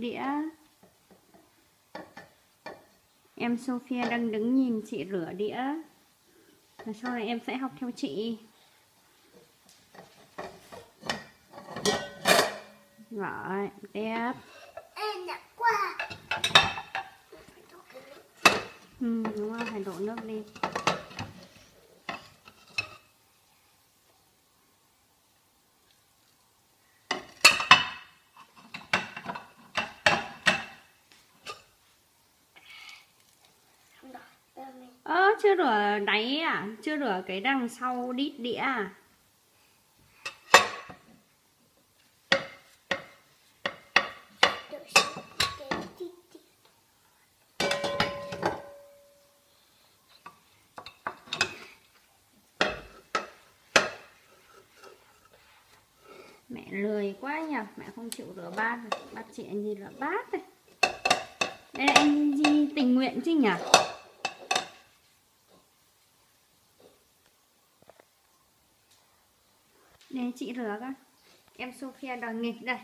đĩa. Em Sophia đang đứng nhìn chị rửa đĩa. Và sau này em sẽ học theo chị. Rồi, tiếp. Em đã qua. ừ, Đúng rồi, phải đổ nước đi chưa rửa đáy à? Chưa rửa cái đằng sau đít đĩa à? Mẹ lười quá nhỉ, mẹ không chịu rửa bát rồi. Bắt chị anh gì là bát đây. Đây là anh Di tình nguyện chứ nhỉ? Để chị rửa các Em Sophia đòi nghịch đây.